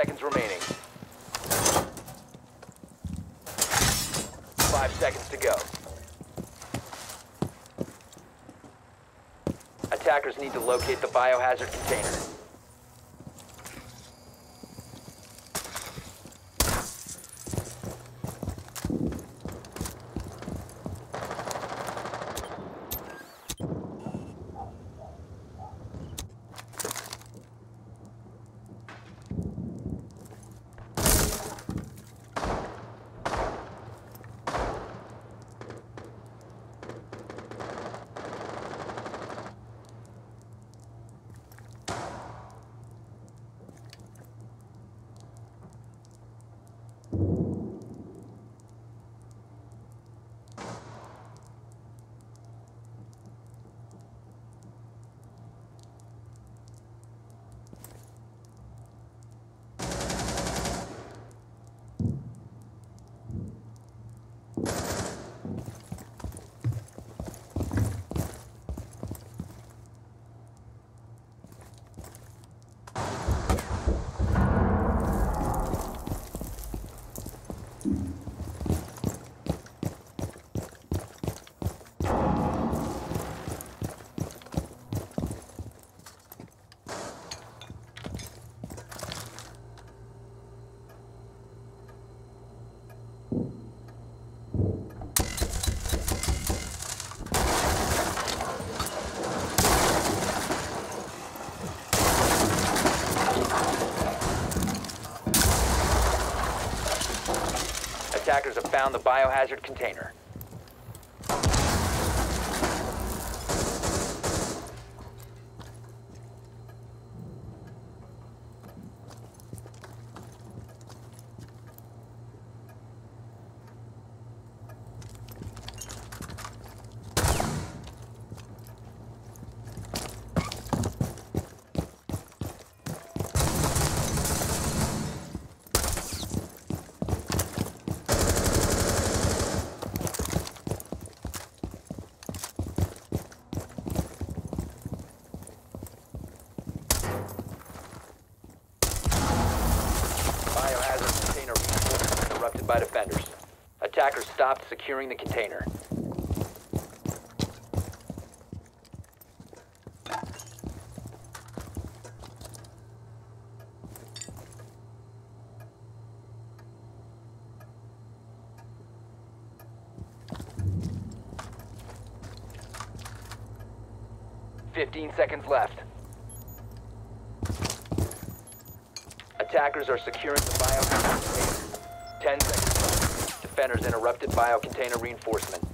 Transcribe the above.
seconds remaining. Five seconds to go. Attackers need to locate the biohazard container. you Attackers have found the biohazard container. Biohazard container reinforcement interrupted by defenders. Attackers stopped securing the container. Fifteen seconds left. Attackers are securing the biocontainer. Ten seconds left. Defenders interrupted biocontainer reinforcement.